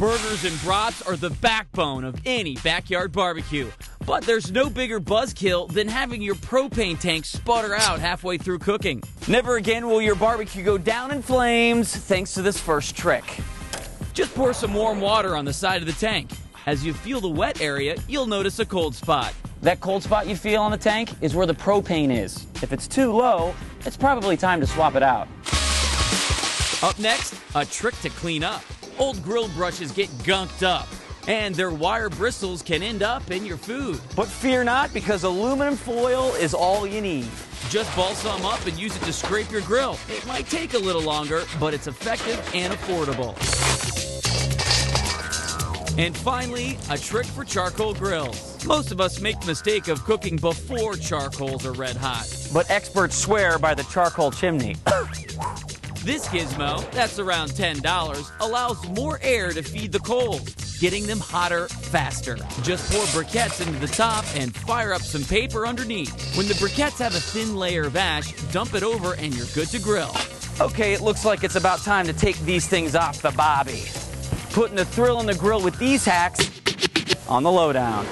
Burgers and brats are the backbone of any backyard barbecue. But there's no bigger buzzkill than having your propane tank sputter out halfway through cooking. Never again will your barbecue go down in flames thanks to this first trick. Just pour some warm water on the side of the tank. As you feel the wet area, you'll notice a cold spot. That cold spot you feel on the tank is where the propane is. If it's too low, it's probably time to swap it out. Up next, a trick to clean up. Old grill brushes get gunked up, and their wire bristles can end up in your food. But fear not, because aluminum foil is all you need. Just ball some up and use it to scrape your grill. It might take a little longer, but it's effective and affordable. And finally, a trick for charcoal grills. Most of us make the mistake of cooking before charcoals are red hot. But experts swear by the charcoal chimney. This gizmo, that's around $10, allows more air to feed the coals, getting them hotter faster. Just pour briquettes into the top and fire up some paper underneath. When the briquettes have a thin layer of ash, dump it over and you're good to grill. Okay, it looks like it's about time to take these things off the bobby. Putting the thrill in the grill with these hacks on the lowdown.